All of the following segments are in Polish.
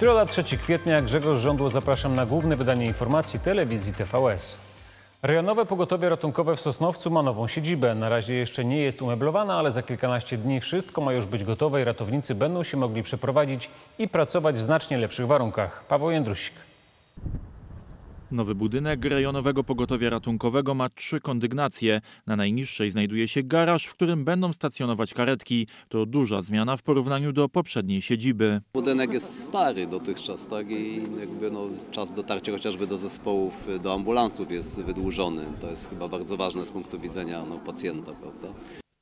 Środa 3 kwietnia, Grzegorz Żądło, zapraszam na główne wydanie informacji telewizji TVS. Rejonowe pogotowie ratunkowe w Sosnowcu ma nową siedzibę. Na razie jeszcze nie jest umeblowana, ale za kilkanaście dni wszystko ma już być gotowe i ratownicy będą się mogli przeprowadzić i pracować w znacznie lepszych warunkach. Paweł Jędrusik. Nowy budynek rejonowego pogotowia ratunkowego ma trzy kondygnacje. Na najniższej znajduje się garaż, w którym będą stacjonować karetki. To duża zmiana w porównaniu do poprzedniej siedziby. Budynek jest stary dotychczas, tak? I jakby no, czas dotarcia chociażby do zespołów, do ambulansów jest wydłużony. To jest chyba bardzo ważne z punktu widzenia no, pacjenta, prawda?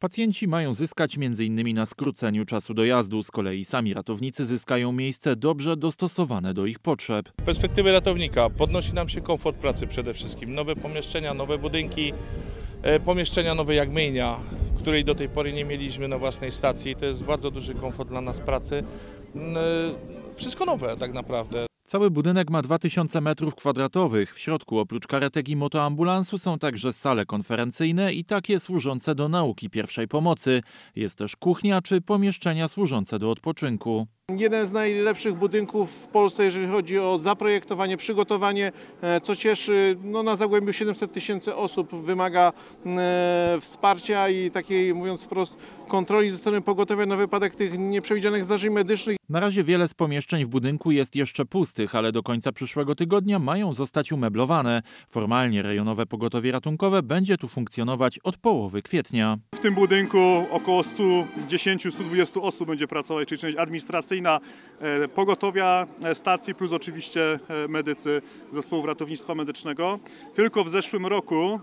Pacjenci mają zyskać m.in. na skróceniu czasu dojazdu, z kolei sami ratownicy zyskają miejsce dobrze dostosowane do ich potrzeb. Z perspektywy ratownika podnosi nam się komfort pracy przede wszystkim. Nowe pomieszczenia, nowe budynki, e, pomieszczenia nowe jak myjnia, której do tej pory nie mieliśmy na własnej stacji. To jest bardzo duży komfort dla nas pracy. E, Wszystko nowe tak naprawdę. Cały budynek ma 2000 m2. W środku oprócz karetek i motoambulansu są także sale konferencyjne i takie służące do nauki pierwszej pomocy. Jest też kuchnia czy pomieszczenia służące do odpoczynku. Jeden z najlepszych budynków w Polsce, jeżeli chodzi o zaprojektowanie, przygotowanie, e, co cieszy, no na Zagłębiu 700 tysięcy osób wymaga e, wsparcia i takiej, mówiąc wprost, kontroli ze strony pogotowia na wypadek tych nieprzewidzianych zdarzeń medycznych. Na razie wiele z pomieszczeń w budynku jest jeszcze pustych, ale do końca przyszłego tygodnia mają zostać umeblowane. Formalnie rejonowe pogotowie ratunkowe będzie tu funkcjonować od połowy kwietnia. W tym budynku około 110-120 osób będzie pracować, czyli część administracyjna, e, pogotowia e, stacji, plus oczywiście e, medycy zespołów ratownictwa medycznego. Tylko w zeszłym roku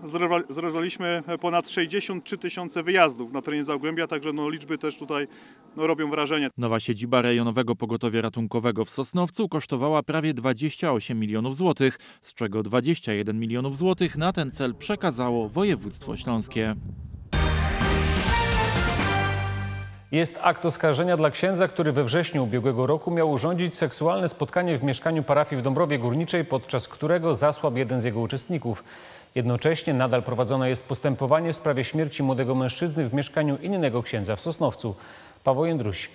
zrealizowaliśmy ponad 63 tysiące wyjazdów na terenie Zagłębia, także no, liczby też tutaj no, robią wrażenie. Nowa siedziba rejonowego pogotowia ratunkowego w Sosnowcu kosztowała prawie 28 milionów złotych, z czego 21 milionów złotych na ten cel przekazało województwo śląskie. Jest akt oskarżenia dla księdza, który we wrześniu ubiegłego roku miał urządzić seksualne spotkanie w mieszkaniu parafii w Dąbrowie Górniczej, podczas którego zasłabł jeden z jego uczestników. Jednocześnie nadal prowadzone jest postępowanie w sprawie śmierci młodego mężczyzny w mieszkaniu innego księdza w Sosnowcu. Paweł Jędrusik.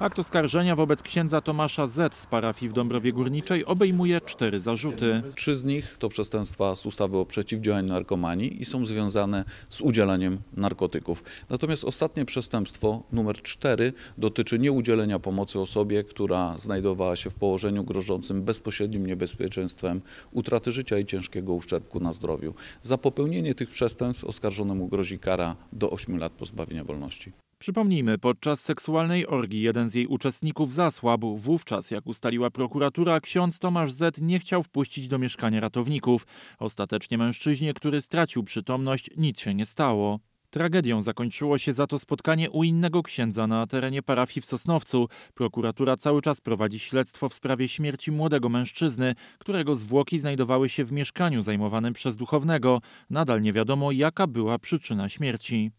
Akt oskarżenia wobec księdza Tomasza Z. z parafii w Dąbrowie Górniczej obejmuje cztery zarzuty. Trzy z nich to przestępstwa z ustawy o przeciwdziałaniu narkomanii i są związane z udzielaniem narkotyków. Natomiast ostatnie przestępstwo, numer cztery, dotyczy nieudzielenia pomocy osobie, która znajdowała się w położeniu grożącym bezpośrednim niebezpieczeństwem utraty życia i ciężkiego uszczerbku na zdrowiu. Za popełnienie tych przestępstw oskarżonemu grozi kara do 8 lat pozbawienia wolności. Przypomnijmy, podczas seksualnej orgii jeden z jej uczestników zasłabł. Wówczas, jak ustaliła prokuratura, ksiądz Tomasz Z. nie chciał wpuścić do mieszkania ratowników. Ostatecznie mężczyźnie, który stracił przytomność, nic się nie stało. Tragedią zakończyło się za to spotkanie u innego księdza na terenie parafii w Sosnowcu. Prokuratura cały czas prowadzi śledztwo w sprawie śmierci młodego mężczyzny, którego zwłoki znajdowały się w mieszkaniu zajmowanym przez duchownego. Nadal nie wiadomo, jaka była przyczyna śmierci.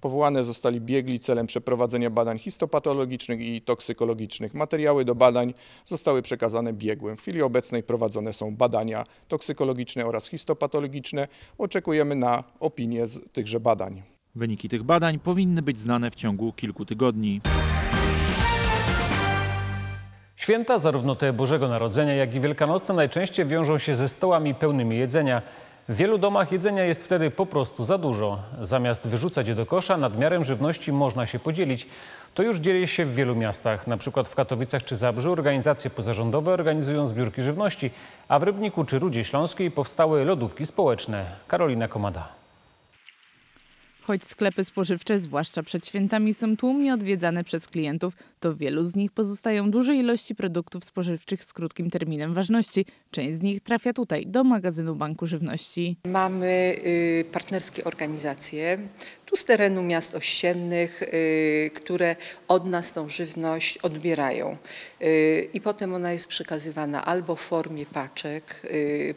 Powołane zostali biegli celem przeprowadzenia badań histopatologicznych i toksykologicznych. Materiały do badań zostały przekazane biegłym. W chwili obecnej prowadzone są badania toksykologiczne oraz histopatologiczne. Oczekujemy na opinię z tychże badań. Wyniki tych badań powinny być znane w ciągu kilku tygodni. Święta, zarówno te Bożego Narodzenia, jak i Wielkanocne, najczęściej wiążą się ze stołami pełnymi jedzenia. W wielu domach jedzenia jest wtedy po prostu za dużo. Zamiast wyrzucać je do kosza, nadmiarem żywności można się podzielić. To już dzieje się w wielu miastach. Na przykład w Katowicach czy Zabrzu organizacje pozarządowe organizują zbiórki żywności, a w Rybniku czy Rudzie Śląskiej powstały lodówki społeczne. Karolina Komada. Choć sklepy spożywcze, zwłaszcza przed świętami, są tłumnie odwiedzane przez klientów, to w wielu z nich pozostają duże ilości produktów spożywczych z krótkim terminem ważności. Część z nich trafia tutaj, do magazynu Banku Żywności. Mamy y, partnerskie organizacje, tu z terenu miast ościennych, y, które od nas tą żywność odbierają. Y, I potem ona jest przekazywana albo w formie paczek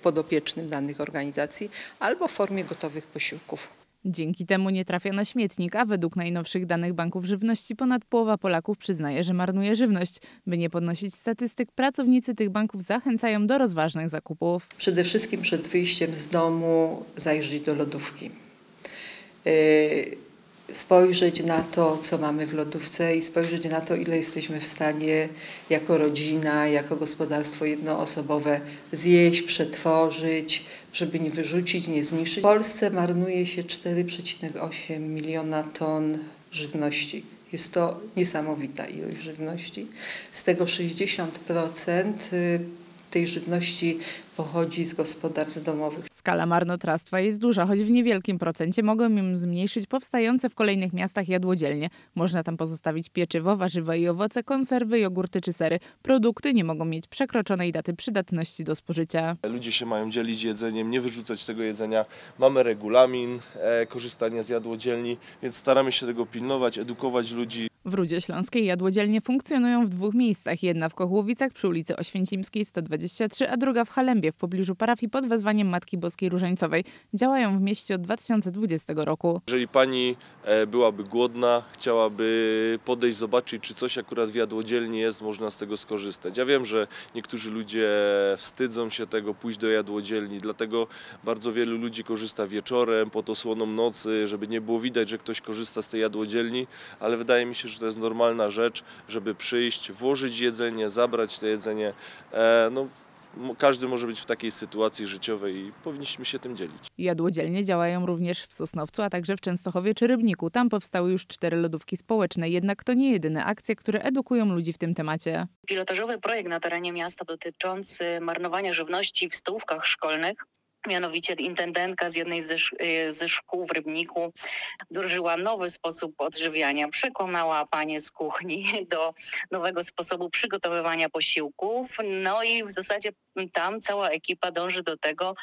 podopiecznym danych organizacji, albo w formie gotowych posiłków. Dzięki temu nie trafia na śmietnik, a według najnowszych danych banków żywności ponad połowa Polaków przyznaje, że marnuje żywność. By nie podnosić statystyk, pracownicy tych banków zachęcają do rozważnych zakupów. Przede wszystkim przed wyjściem z domu zajrzyj do lodówki. Y, spojrzeć na to, co mamy w lodówce i spojrzeć na to, ile jesteśmy w stanie jako rodzina, jako gospodarstwo jednoosobowe zjeść, przetworzyć, żeby nie wyrzucić, nie zniszczyć. W Polsce marnuje się 4,8 miliona ton żywności. Jest to niesamowita ilość żywności. Z tego 60% y, tej żywności pochodzi z gospodarstw domowych. Skala marnotrawstwa jest duża, choć w niewielkim procencie mogą ją zmniejszyć powstające w kolejnych miastach jadłodzielnie. Można tam pozostawić pieczywo, warzywa i owoce, konserwy, jogurty czy sery. Produkty nie mogą mieć przekroczonej daty przydatności do spożycia. Ludzie się mają dzielić jedzeniem, nie wyrzucać tego jedzenia. Mamy regulamin e, korzystania z jadłodzielni, więc staramy się tego pilnować, edukować ludzi. W Rudzie Śląskiej jadłodzielnie funkcjonują w dwóch miejscach. Jedna w Kochłowicach przy ulicy Oświęcimskiej 123, a druga w Halembie w pobliżu parafii pod wezwaniem Matki Boskiej Różańcowej. Działają w mieście od 2020 roku. Jeżeli pani e, byłaby głodna, chciałaby podejść, zobaczyć, czy coś akurat w jadłodzielni jest, można z tego skorzystać. Ja wiem, że niektórzy ludzie wstydzą się tego pójść do jadłodzielni, dlatego bardzo wielu ludzi korzysta wieczorem, pod osłoną nocy, żeby nie było widać, że ktoś korzysta z tej jadłodzielni, ale wydaje mi się, że to jest normalna rzecz, żeby przyjść, włożyć jedzenie, zabrać to jedzenie. E, no, każdy może być w takiej sytuacji życiowej i powinniśmy się tym dzielić. Jadłodzielnie działają również w Sosnowcu, a także w Częstochowie czy Rybniku. Tam powstały już cztery lodówki społeczne, jednak to nie jedyne akcje, które edukują ludzi w tym temacie. Pilotażowy projekt na terenie miasta dotyczący marnowania żywności w stołówkach szkolnych Mianowicie intendentka z jednej ze, ze, szkół w Rybniku wdrożyła nowy sposób odżywiania. Przekonała panie z kuchni do nowego sposobu przygotowywania posiłków. No i w zasadzie tam cała ekipa dąży do tego,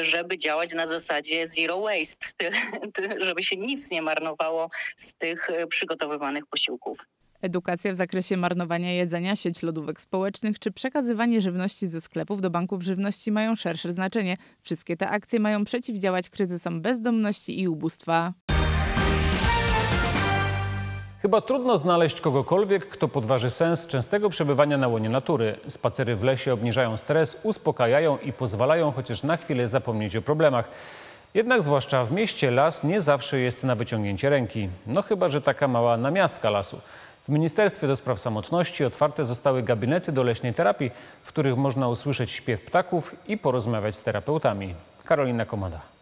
żeby działać na zasadzie zero waste, żeby się nic nie marnowało z tych przygotowywanych posiłków. Edukacja w zakresie marnowania jedzenia, sieć lodówek społecznych czy przekazywanie żywności ze sklepów do banków żywności mają szersze znaczenie. Wszystkie te akcje mają przeciwdziałać kryzysom bezdomności i ubóstwa. Chyba trudno znaleźć kogokolwiek, kto podważy sens częstego przebywania na łonie natury. Spacery w lesie obniżają stres, uspokajają i pozwalają chociaż na chwilę zapomnieć o problemach. Jednak zwłaszcza w mieście las nie zawsze jest na wyciągnięcie ręki. No chyba, że taka mała namiastka lasu. W Ministerstwie do Spraw Samotności otwarte zostały gabinety do leśnej terapii, w których można usłyszeć śpiew ptaków i porozmawiać z terapeutami. Karolina Komada.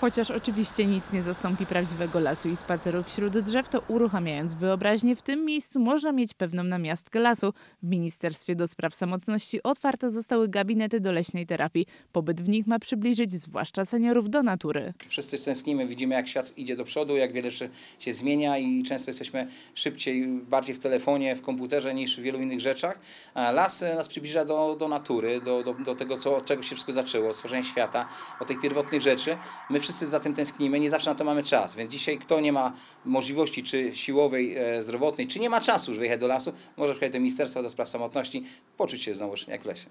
Chociaż oczywiście nic nie zastąpi prawdziwego lasu i spacerów wśród drzew, to uruchamiając wyobraźnię, w tym miejscu można mieć pewną namiastkę lasu. W Ministerstwie do Spraw Samotności otwarte zostały gabinety do leśnej terapii. Pobyt w nich ma przybliżyć zwłaszcza seniorów do natury. Wszyscy tęsknimy, widzimy jak świat idzie do przodu, jak wiele się zmienia i często jesteśmy szybciej, bardziej w telefonie, w komputerze niż w wielu innych rzeczach. Las nas przybliża do, do natury, do, do, do tego, co, od czego się wszystko zaczęło, stworzenia świata, od tych pierwotnych rzeczy. My wszyscy za tym tęsknimy, nie zawsze na to mamy czas, więc dzisiaj kto nie ma możliwości, czy siłowej, e, zdrowotnej, czy nie ma czasu, żeby wyjechać do lasu, może przyjechać do Ministerstwa do Spraw Samotności, poczuć się znowu jak w lesie.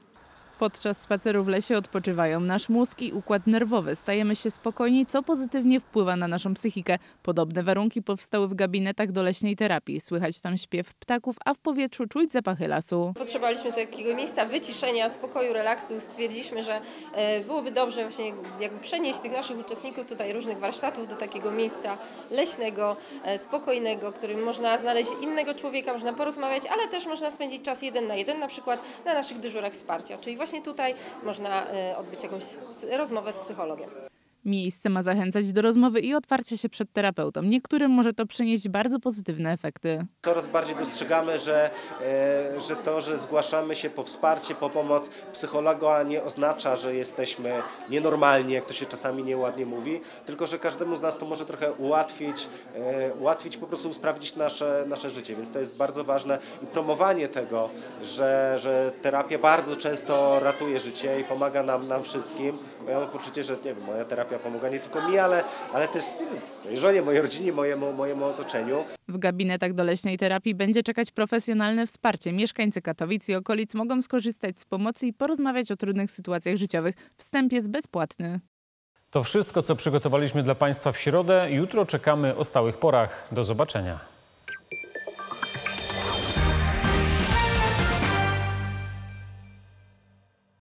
Podczas spaceru w lesie odpoczywają nasz mózg i układ nerwowy. Stajemy się spokojni, co pozytywnie wpływa na naszą psychikę. Podobne warunki powstały w gabinetach do leśnej terapii. Słychać tam śpiew ptaków, a w powietrzu czuć zapachy lasu. Potrzebowaliśmy takiego miejsca wyciszenia, spokoju, relaksu. Stwierdziliśmy, że e, byłoby dobrze właśnie jakby przenieść tych naszych uczestników tutaj różnych warsztatów do takiego miejsca leśnego, e, spokojnego, w którym można znaleźć innego człowieka, można porozmawiać, ale też można spędzić czas jeden na jeden, na przykład na naszych dyżurach wsparcia, czyli właśnie tutaj można e, odbyć jakąś rozmowę z psychologiem. Miejsce ma zachęcać do rozmowy i otwarcia się przed terapeutą. Niektórym może to przynieść bardzo pozytywne efekty. Coraz bardziej dostrzegamy, że, e, że to, że zgłaszamy się po wsparcie, po pomoc psychologa nie oznacza, że jesteśmy nienormalni, jak to się czasami nieładnie mówi, tylko że każdemu z nas to może trochę ułatwić, e, ułatwić po prostu usprawnić nasze, nasze życie, więc to jest bardzo ważne i promowanie tego, że, że terapia bardzo często ratuje życie i pomaga nam, nam wszystkim. Bo ja mam poczucie, że nie wiem, moja terapia terapia pomaga nie tylko mi, ale, ale też mojej żonie, mojej rodzinie, mojemu, mojemu otoczeniu. W gabinetach doleśnej terapii będzie czekać profesjonalne wsparcie. Mieszkańcy Katowic i okolic mogą skorzystać z pomocy i porozmawiać o trudnych sytuacjach życiowych. Wstęp jest bezpłatny. To wszystko, co przygotowaliśmy dla Państwa w środę. Jutro czekamy o stałych porach. Do zobaczenia.